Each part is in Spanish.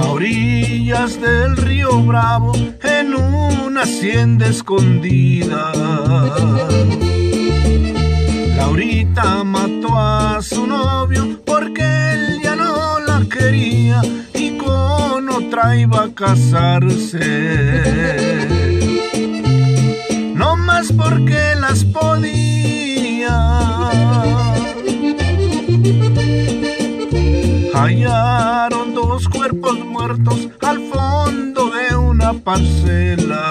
A orillas del río Bravo, en una hacienda escondida. Laurita mató a iba a casarse. No más porque las podía. Hallaron dos cuerpos muertos al fondo de una parcela.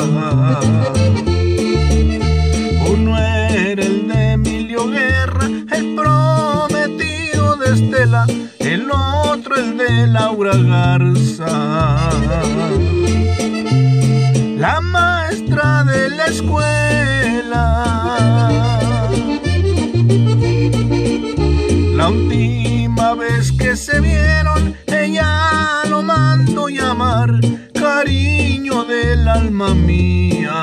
Uno era el de Emilio Guerra, el prometido de Estela, el otro el de Laura Garza. La maestra de la escuela. La última vez que se vieron, ella lo mandó llamar cariño del alma mía.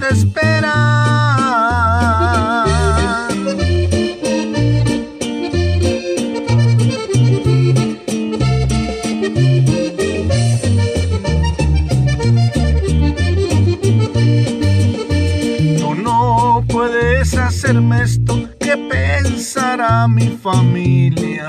De esperar. Tú no puedes hacerme esto que pensará mi familia.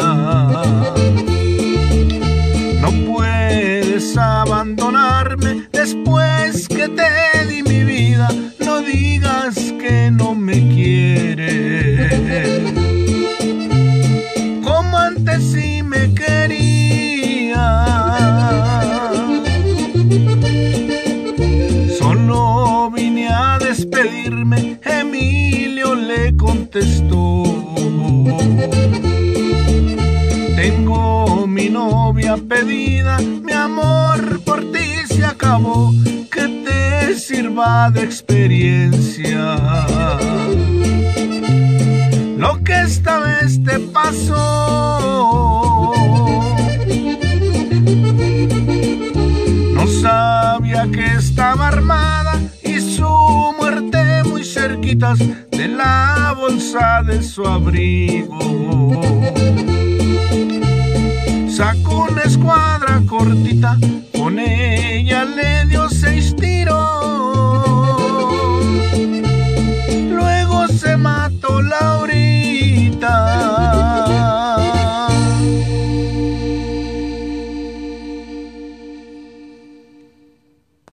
Sí me quería. Solo vine a despedirme, Emilio le contestó. Tengo mi novia pedida, mi amor por ti se acabó, que te sirva de experiencia. Que estaba armada y su muerte muy cerquitas de la bolsa de su abrigo. Sacó una escuadra cortita